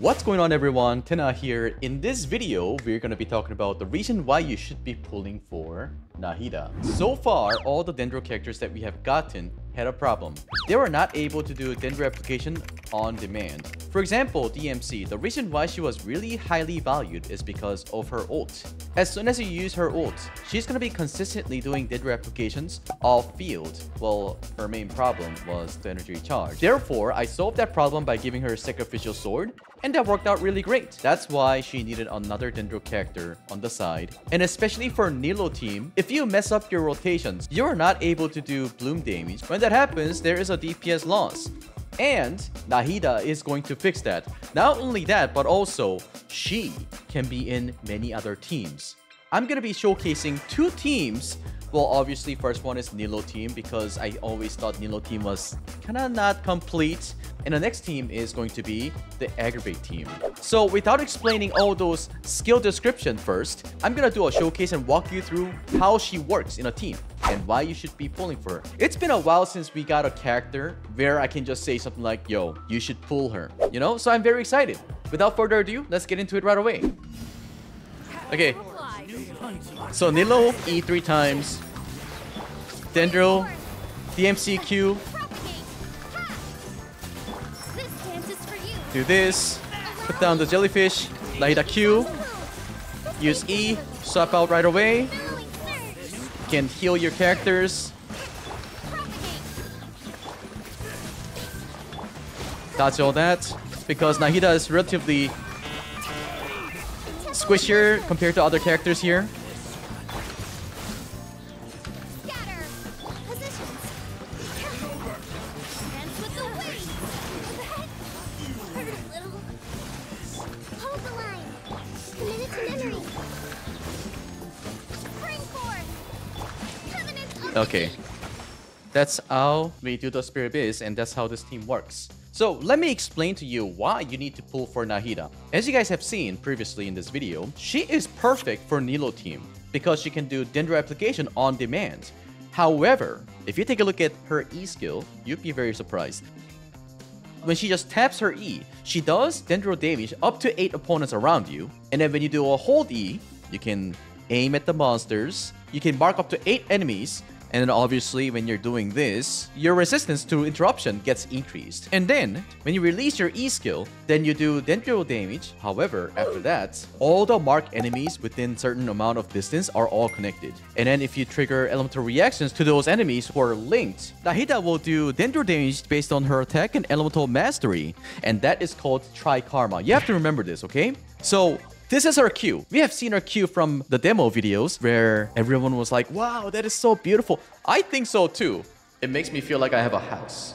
What's going on everyone, Tenha here. In this video, we're going to be talking about the reason why you should be pulling for Nahida. So far, all the Dendro characters that we have gotten had a problem. They were not able to do Dendro application on demand. For example, DMC, the reason why she was really highly valued is because of her ult. As soon as you use her ult, she's gonna be consistently doing Dendro applications off field. Well, her main problem was the energy charge. Therefore, I solved that problem by giving her a sacrificial sword, and that worked out really great. That's why she needed another Dendro character on the side. And especially for Nilou team, if you mess up your rotations, you're not able to do bloom damage. When that happens, there is a DPS loss. And Nahida is going to fix that. Not only that, but also she can be in many other teams. I'm going to be showcasing two teams well, obviously, first one is Nilou team because I always thought Nilou team was kind of not complete. And the next team is going to be the Aggravate team. So without explaining all those skill description first, I'm gonna do a showcase and walk you through how she works in a team and why you should be pulling for her. It's been a while since we got a character where I can just say something like, yo, you should pull her, you know? So I'm very excited. Without further ado, let's get into it right away. Okay, so Nilou E three times. Dendro, DMCQ. Do this. Put down the jellyfish. Nahida Q. Use E. Swap out right away. Can heal your characters. Dodge all that. Because Nahida is relatively squishier compared to other characters here. That's how we do the Spirit Biz, and that's how this team works. So let me explain to you why you need to pull for Nahida. As you guys have seen previously in this video, she is perfect for Nilou team because she can do Dendro application on demand. However, if you take a look at her E skill, you'd be very surprised. When she just taps her E, she does Dendro damage up to 8 opponents around you, and then when you do a hold E, you can aim at the monsters, you can mark up to 8 enemies, and then obviously when you're doing this, your resistance to interruption gets increased. And then, when you release your E skill, then you do Dendro damage. However, after that, all the marked enemies within certain amount of distance are all connected. And then if you trigger elemental reactions to those enemies who are linked, Nahida will do Dendro damage based on her attack and elemental mastery. And that is called Tri-Karma. You have to remember this, okay? So this is our Q. We have seen our Q from the demo videos where everyone was like, wow, that is so beautiful. I think so too. It makes me feel like I have a house.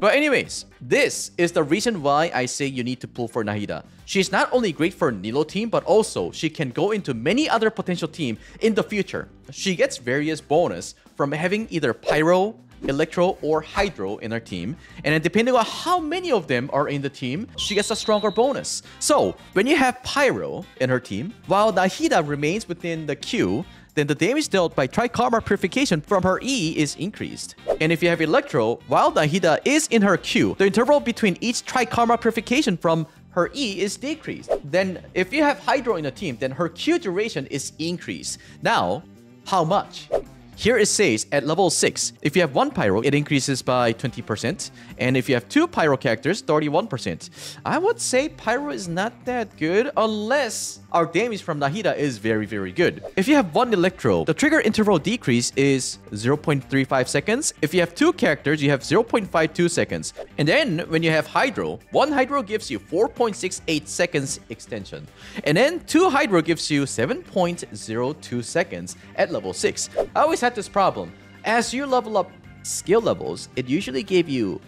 But anyways, this is the reason why I say you need to pull for Nahida. She's not only great for Nilou team, but also she can go into many other potential team in the future. She gets various bonus from having either Pyro, Electro, or Hydro in her team. And then depending on how many of them are in the team, she gets a stronger bonus. So when you have Pyro in her team, while Nahida remains within the queue, then the damage dealt by Tri-Karma Purification from her E is increased. And if you have Electro, while Nahida is in her queue, the interval between each Tri-Karma Purification from her E is decreased. Then if you have Hydro in a team, then her Q duration is increased. Now, how much? Here it says at level 6, if you have one Pyro, it increases by 20%. And if you have two Pyro characters, 31%. I would say Pyro is not that good unless our damage from Nahida is very, very good. If you have one Electro, the trigger interval decrease is 0.35 seconds. If you have two characters, you have 0.52 seconds. And then when you have Hydro, one Hydro gives you 4.68 seconds extension. And then two Hydro gives you 7.02 seconds at level 6. I always had this problem. As you level up skill levels, it usually gave you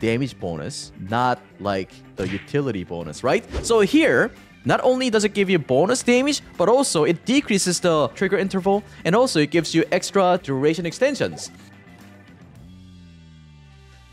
damage bonus, not like the utility bonus, right? So here, not only does it give you bonus damage, but also it decreases the trigger interval, and also it gives you extra duration extensions.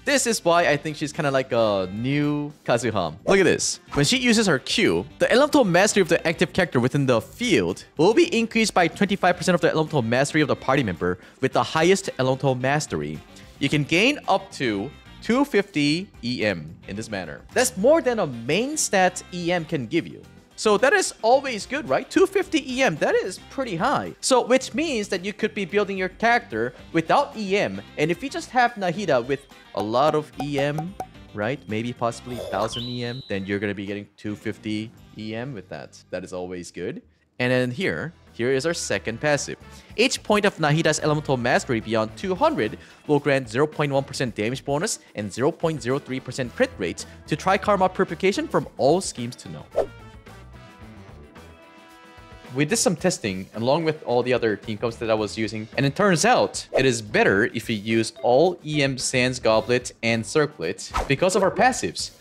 This is why I think she's kind of like a new Kazuha. Look at this. When she uses her Q, the elemental mastery of the active character within the field will be increased by 25% of the elemental mastery of the party member with the highest elemental mastery. You can gain up to 250 EM in this manner. That's more than a main stat EM can give you. So that is always good, right? 250 EM, that is pretty high. So which means that you could be building your character without EM. And if you just have Nahida with a lot of EM, right? Maybe possibly 1000 EM, then you're going to be getting 250 EM with that. That is always good. And then here, here is our second passive. Each point of Nahida's Elemental Mastery beyond 200 will grant 0.1% damage bonus and 0.03% crit rate to Trikarma Purification from all schemes to know we did some testing along with all the other team comps that I was using, and it turns out it is better if you use all EM Sands Goblet and Circlet because of our passives.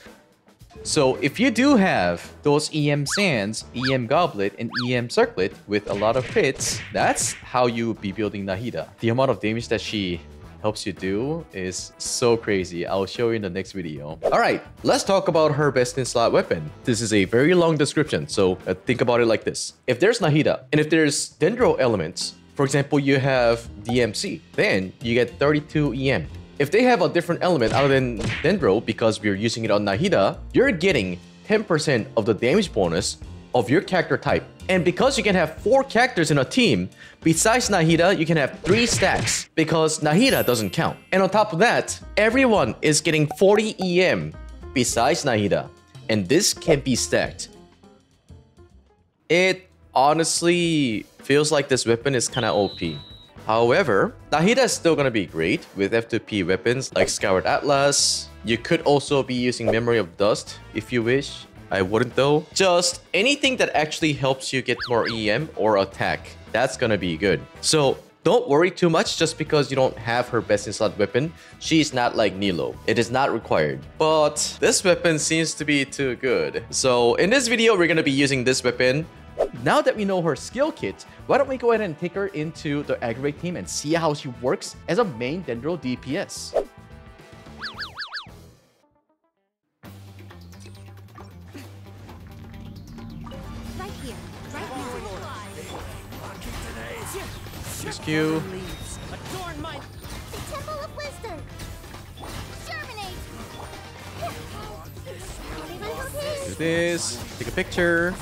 So if you do have those EM Sands, EM Goblet, and EM Circlet with a lot of hits, that's how you would be building Nahida. The amount of damage that she helps you do is so crazy. I'll show you in the next video. All right, let's talk about her best in slot weapon. This is a very long description, so uh, think about it like this. If there's Nahida, and if there's Dendro elements, for example, you have DMC, then you get 32 EM. If they have a different element other than Dendro, because we're using it on Nahida, you're getting 10% of the damage bonus of your character type. And because you can have four characters in a team, besides Nahida, you can have three stacks because Nahida doesn't count. And on top of that, everyone is getting 40 EM besides Nahida. And this can be stacked. It honestly feels like this weapon is kinda OP. However, Nahida is still gonna be great with F2P weapons like Skyward Atlas. You could also be using Memory of Dust if you wish. I wouldn't though. Just anything that actually helps you get more EM or attack, that's gonna be good. So don't worry too much just because you don't have her best in slot weapon. She's not like Nilou. It is not required. But this weapon seems to be too good. So in this video, we're gonna be using this weapon. Now that we know her skill kit, why don't we go ahead and take her into the aggravate team and see how she works as a main Dendro DPS. Q. Do this. Take a picture.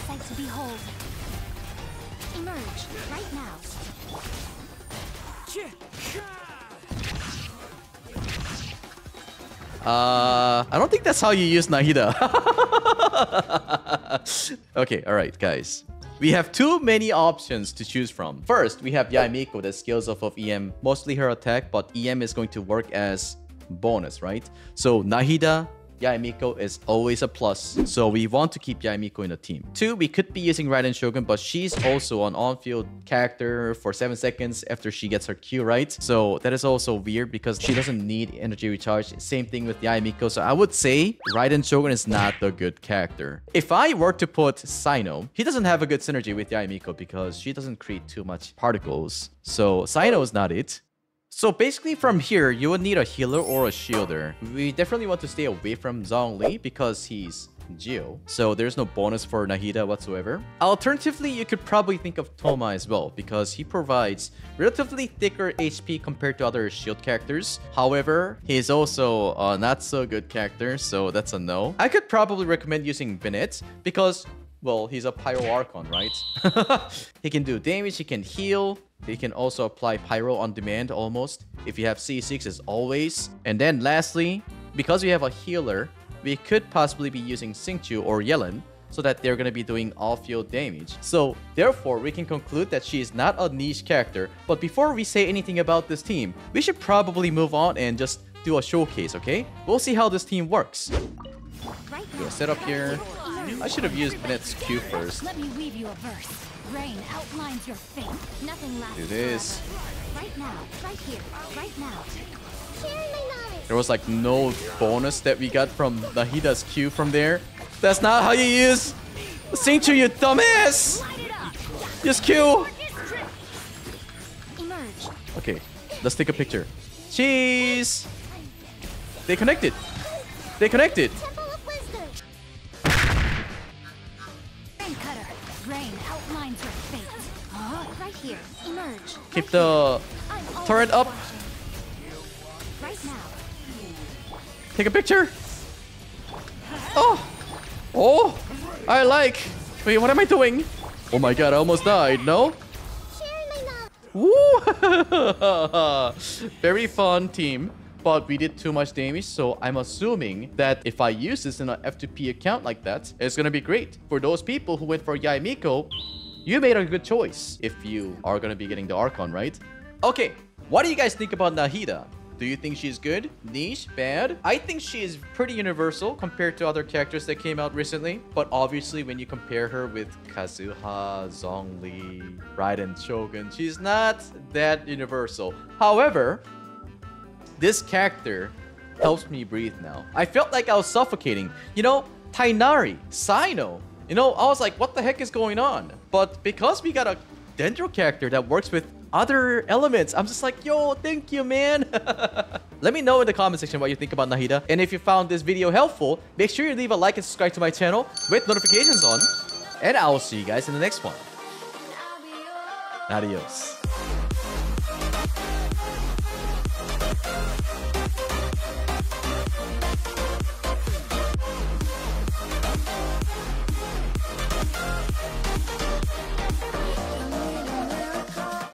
Uh, I don't think that's how you use Nahida. okay, alright, guys. We have too many options to choose from. First, we have Yae Miko that scales off of EM, mostly her attack, but EM is going to work as bonus, right? So Nahida, Yae Miko is always a plus, so we want to keep Yae Miko in the team. Two, we could be using Raiden Shogun, but she's also an on-field character for 7 seconds after she gets her Q right, so that is also weird because she doesn't need energy recharge. Same thing with Yae Miko, so I would say Raiden Shogun is not the good character. If I were to put Cyno, he doesn't have a good synergy with Yae Miko because she doesn't create too much particles, so Cyno is not it. So basically from here, you would need a healer or a shielder. We definitely want to stay away from Zhongli because he's Geo. So there's no bonus for Nahida whatsoever. Alternatively, you could probably think of Thoma as well because he provides relatively thicker HP compared to other shield characters. However, he's also a not so good character, so that's a no. I could probably recommend using Bennett because well, he's a Pyro Archon, right? he can do damage, he can heal, he can also apply Pyro on demand almost if you have C6 as always. And then lastly, because we have a healer, we could possibly be using Xingqiu or Yelan so that they're going to be doing all-field damage. So therefore, we can conclude that she is not a niche character. But before we say anything about this team, we should probably move on and just do a showcase, okay? We'll see how this team works. Do a setup here. I should have used Bennett's Q first. Let me weave you a verse. Rain outlines your fate. Nothing lasts Do this. Right now, right here, right now. There was like no bonus that we got from Nahida's Q from there. That's not how you use Xingqiu, you dumbass! Use Q! Okay, let's take a picture. Cheese! They connected! They connected! Keep the turret up. Take a picture. Oh. Oh. I like. Wait, what am I doing? Oh my god, I almost died. No? Woo! Very fun team. But we did too much damage, so I'm assuming that if I use this in an F2P account like that, it's gonna be great. For those people who went for Yae Miko, you made a good choice if you are gonna be getting the Archon, right? Okay, what do you guys think about Nahida? Do you think she's good? Niche? Bad? I think she is pretty universal compared to other characters that came out recently. But obviously, when you compare her with Kazuha, Zhongli, Raiden Shogun, she's not that universal. However, this character helps me breathe now. I felt like I was suffocating. You know, Tighnari, Cyno. You know, I was like, what the heck is going on? But because we got a Dendro character that works with other elements. I'm just like, yo, thank you, man. Let me know in the comment section what you think about Nahida. And if you found this video helpful, make sure you leave a like and subscribe to my channel with notifications on. And I will see you guys in the next one. Adios.